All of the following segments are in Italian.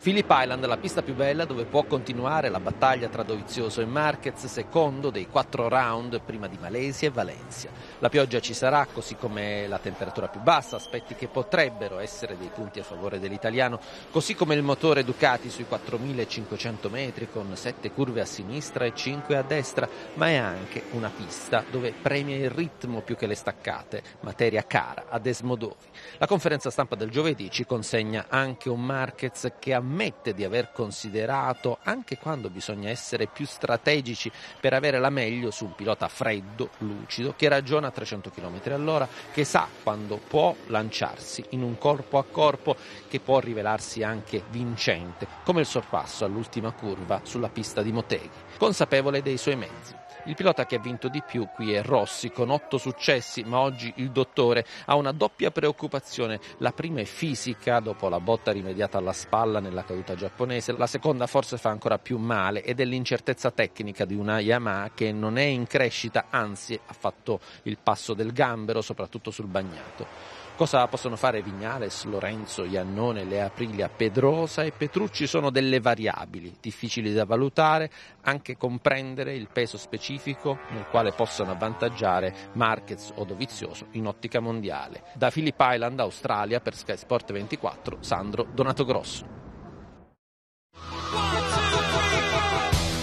Phillip Island, la pista più bella dove può continuare la battaglia tra Dovizioso e Marquez, secondo dei quattro round prima di Malesia e Valencia. La pioggia ci sarà, così come la temperatura più bassa, aspetti che potrebbero essere dei punti a favore dell'italiano, così come il motore Ducati sui 4500 metri con 7 curve a sinistra e 5 a destra, ma è anche una pista dove premia il ritmo più che le staccate, materia cara a Desmodovi. La conferenza stampa del giovedì ci consegna anche un Marquez che ha ammette di aver considerato, anche quando bisogna essere più strategici per avere la meglio su un pilota freddo, lucido, che ragiona a 300 km all'ora, che sa quando può lanciarsi in un corpo a corpo che può rivelarsi anche vincente, come il sorpasso all'ultima curva sulla pista di Motegi, consapevole dei suoi mezzi. Il pilota che ha vinto di più qui è Rossi con otto successi, ma oggi il dottore ha una doppia preoccupazione. La prima è fisica, dopo la botta rimediata alla spalla nella caduta giapponese, la seconda forse fa ancora più male ed è l'incertezza tecnica di una Yamaha che non è in crescita, anzi ha fatto il passo del gambero, soprattutto sul bagnato. Cosa possono fare Vignales, Lorenzo, Iannone, Lea Aprilia, Pedrosa e Petrucci sono delle variabili difficili da valutare, anche comprendere il peso specifico nel quale possano avvantaggiare Marquez o Dovizioso in ottica mondiale. Da Phillip Island, Australia, per Sky Sport 24, Sandro Donato Grosso.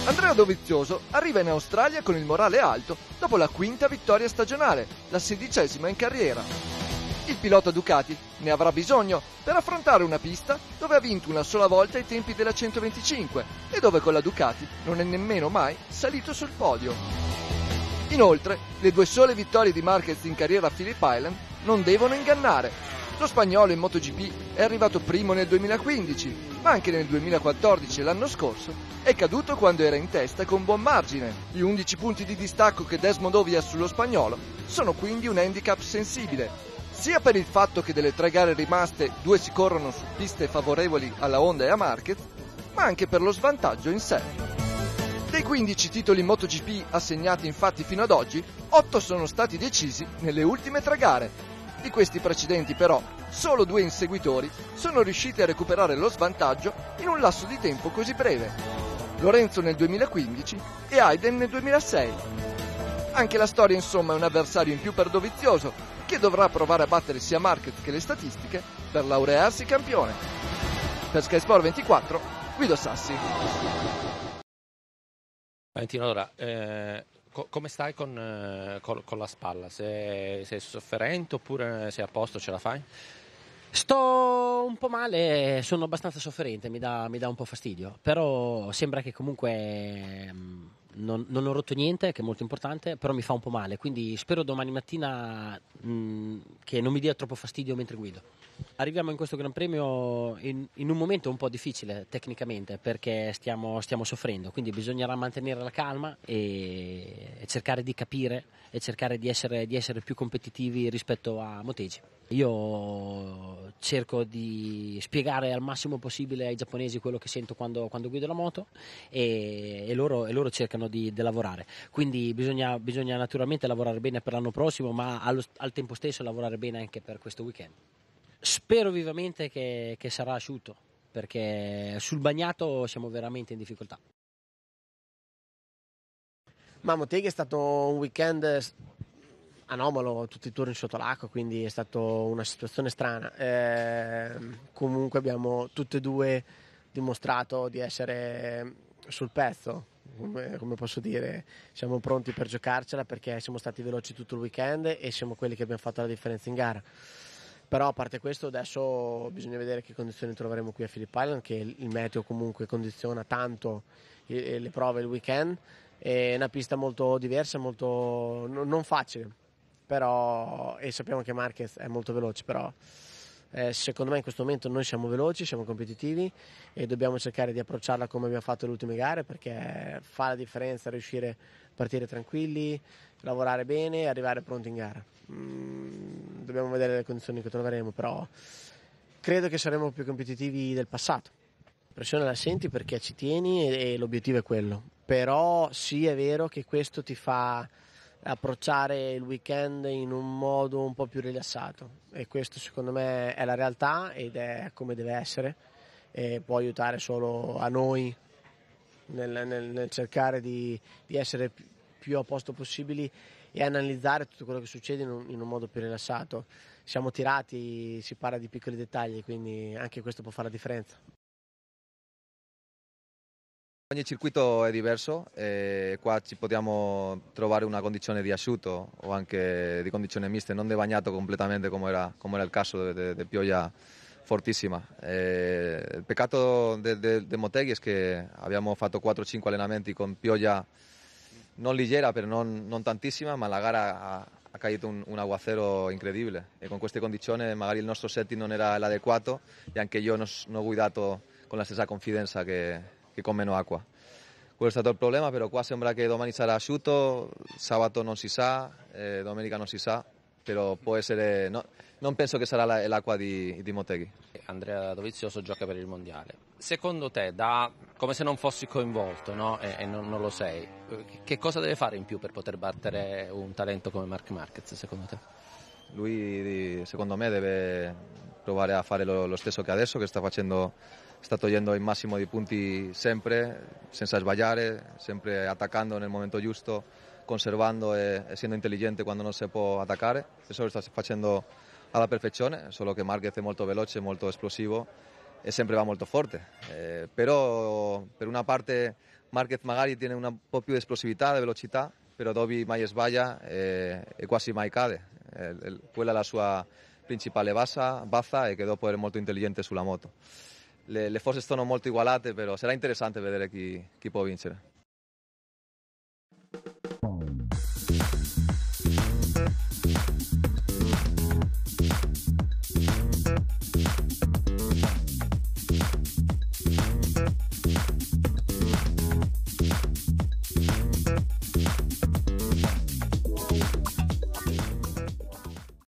Andrea Dovizioso arriva in Australia con il morale alto dopo la quinta vittoria stagionale, la sedicesima in carriera il pilota Ducati ne avrà bisogno per affrontare una pista dove ha vinto una sola volta ai tempi della 125 e dove con la Ducati non è nemmeno mai salito sul podio. Inoltre, le due sole vittorie di Marquez in carriera a Phillip Island non devono ingannare. Lo spagnolo in MotoGP è arrivato primo nel 2015, ma anche nel 2014 e l'anno scorso è caduto quando era in testa con buon margine. Gli 11 punti di distacco che Desmond Ovi ha sullo spagnolo sono quindi un handicap sensibile sia per il fatto che delle tre gare rimaste due si corrono su piste favorevoli alla Honda e a Marquez, ma anche per lo svantaggio in sé. Dei 15 titoli MotoGP assegnati infatti fino ad oggi, 8 sono stati decisi nelle ultime tre gare. Di questi precedenti però, solo due inseguitori sono riusciti a recuperare lo svantaggio in un lasso di tempo così breve. Lorenzo nel 2015 e Hayden nel 2006. Anche la storia insomma è un avversario in più per Dovizioso, che dovrà provare a battere sia Market che le statistiche per laurearsi campione. Per Sky Sport 24, Guido Sassi. Valentino, allora, eh, co- come stai con, eh, con, con, la spalla? Sei, sei sofferente oppure sei a posto, ce la fai? Sto un po' male, sono abbastanza sofferente, mi dà, mi dà un po' fastidio, però sembra che comunque mm, non, non, ho rotto niente, che è molto importante, però mi fa un po' male, quindi spero domani mattina mh, che non mi dia troppo fastidio mentre guido. Arriviamo in questo Gran Premio in, in un momento un po' difficile tecnicamente perché stiamo, stiamo soffrendo, quindi bisognerà mantenere la calma e, e cercare di capire e cercare di essere, di essere più competitivi rispetto a Motegi. Io cerco di spiegare al massimo possibile ai giapponesi quello che sento quando, quando guido la moto e, e, loro, e loro, cercano di, di lavorare. Quindi bisogna, bisogna, naturalmente lavorare bene per l'anno prossimo, ma allo, al tempo stesso lavorare bene anche per questo weekend. Spero vivamente che, che sarà asciutto, perché sul bagnato siamo veramente in difficoltà. Ma Motteghi è stato un weekend anomalo, tutti i turni sotto l'acqua, quindi è stata una situazione strana. Eh, comunque abbiamo tutte e due dimostrato di essere sul pezzo, come, come, posso dire, siamo pronti per giocarcela perché siamo stati veloci tutto il weekend e siamo quelli che abbiamo fatto la differenza in gara. Però a parte questo adesso bisogna vedere che condizioni troveremo qui a Phillip Island, che il meteo comunque condiziona tanto le prove il weekend. È una pista molto diversa, molto non facile però, e sappiamo che Marquez è molto veloce, però eh, secondo me in questo momento noi siamo veloci, siamo competitivi e dobbiamo cercare di approcciarla come abbiamo fatto le ultime gare perché fa la differenza riuscire a partire tranquilli, lavorare bene e arrivare pronti in gara. Mm, dobbiamo vedere le condizioni che troveremo, però credo che saremo più competitivi del passato. La pressione la senti perché ci tieni e, e l'obiettivo è quello, però sì è vero che questo ti fa approcciare il weekend in un modo un po' più rilassato e questo secondo me è la realtà ed è come deve essere e può aiutare solo a noi nel, nel, nel cercare di, di essere più a posto possibili e analizzare tutto quello che succede in un, in un, modo più rilassato. Siamo tirati, si parla di piccoli dettagli, quindi anche questo può fare la differenza. Ogni circuito è diverso e qua ci possiamo trovare una condizione di asciutto o anche di condizione miste, non di bagnato completamente come era, come era il caso di pioggia fortissima. Eh, il peccato del Moteghi è che abbiamo fatto 4-5 allenamenti con pioggia non leggera, però non, non tantissima, ma la gara ha, ha caíto un, un, aguacero incredibile e con queste condizioni magari il nostro setting non era l'adeguato e anche io non, non ho guidato con la stessa confidenza che, che con meno acqua. Quello è stato il problema, però qua sembra che domani sarà asciutto, sabato non si sa, eh, domenica non si sa, però può essere... No, non penso che sarà l'acqua di, di Moteghi. Andrea Dovizioso gioca per il Mondiale. Secondo te, da, come se non fossi coinvolto no? e, e non, non, lo sei, che cosa deve fare in più per poter battere un talento come Mark Marquez, secondo te? Lui, secondo me, deve provare a fare lo, lo stesso che adesso, che sta facendo sta togliendo il massimo di punti sempre, senza sbagliare, sempre attaccando nel momento giusto, conservando e essendo intelligente quando non si può attaccare. Questo lo sta facendo alla perfezione, solo che Marquez è molto veloce, molto esplosivo e sempre va molto forte. Eh, però per una parte Marquez magari tiene un po' più di esplosività, di velocità, però Dobby mai sbaglia e, e quasi mai cade. Eh, quella è la sua principale basa, baza e che dopo è molto intelligente sulla moto le, le forze sono molto ugualate, però sarà interessante vedere chi, chi può vincere.